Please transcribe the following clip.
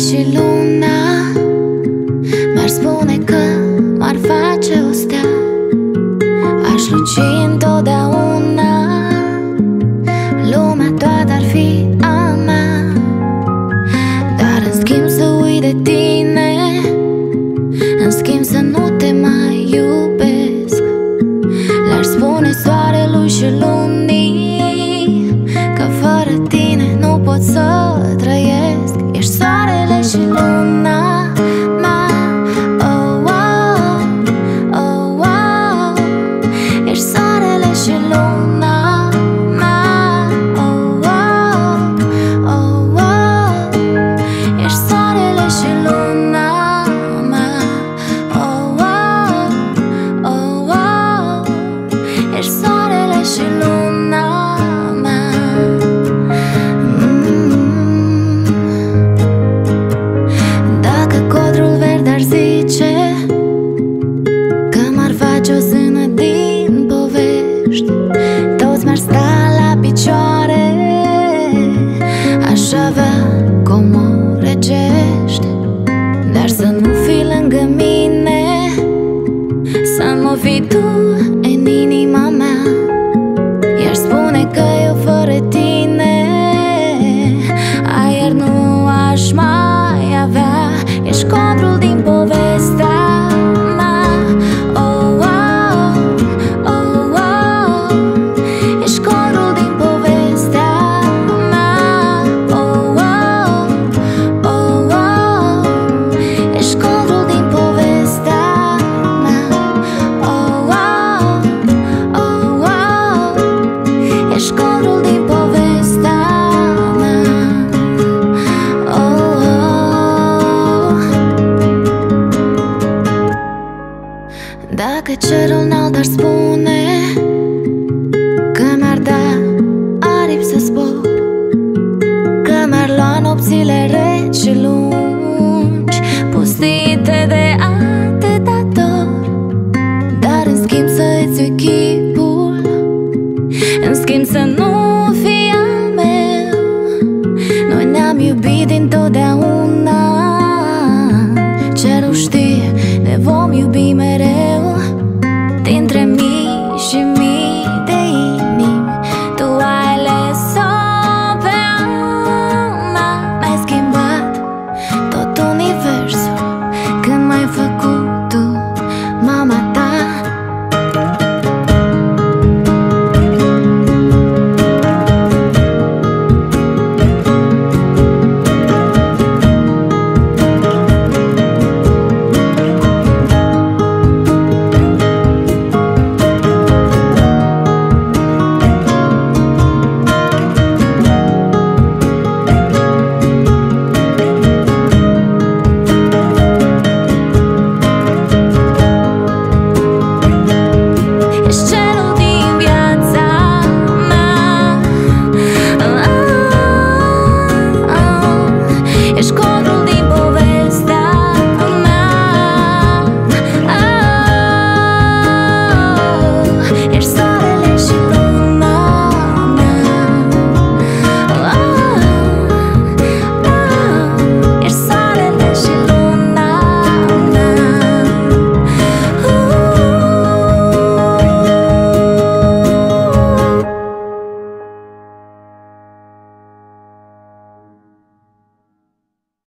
Dacă soarele și luna M-ar spune că m-ar face o stea. Aș luci întotdeauna Lumea toată ar fi a mea. Dar în schimb să uit de tine Să mă fii tu în inima mea. Iar spune că eu fără tine cerul înalt ar spune Că mi-ar da aripi să zbor Că mi-ar lua nopțile reci și lungi Pustite de atâta dor. Dar în schimb să îți ui chipul În schimb să nu fii al meu. Noi ne-am iubit dintotdeauna